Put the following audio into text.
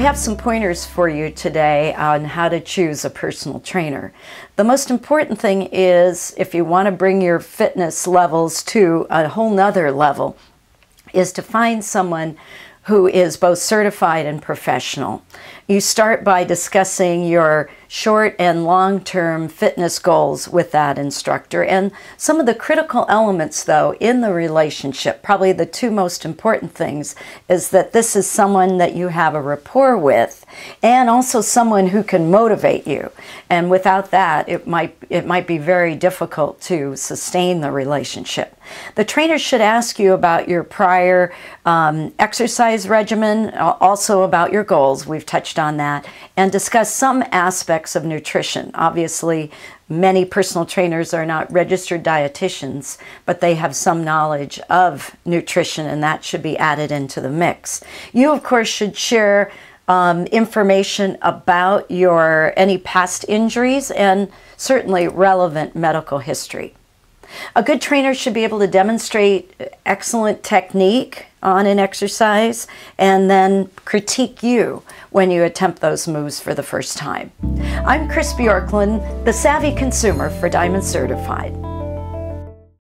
have some pointers for you today on how to choose a personal trainer. The most important thing is if you want to bring your fitness levels to a whole nother level, is to find someone who is both certified and professional. You start by discussing your short and long term fitness goals with that instructor. And some of the critical elements, though, in the relationship, probably the two most important things, is that this is someone that you have a rapport with and also someone who can motivate you. And without that, it might, it might be very difficult to sustain the relationship. The trainer should ask you about your prior um, exercise regimen, also about your goals. We've touched on that, and discuss some aspects of nutrition. Obviously, many personal trainers are not registered dietitians, but they have some knowledge of nutrition, and that should be added into the mix. You, of course, should share um, information about your any past injuries and certainly relevant medical history. A good trainer should be able to demonstrate excellent technique on an exercise and then critique you when you attempt those moves for the first time. I'm Chris Bjorklund, the Savvy Consumer for Diamond Certified.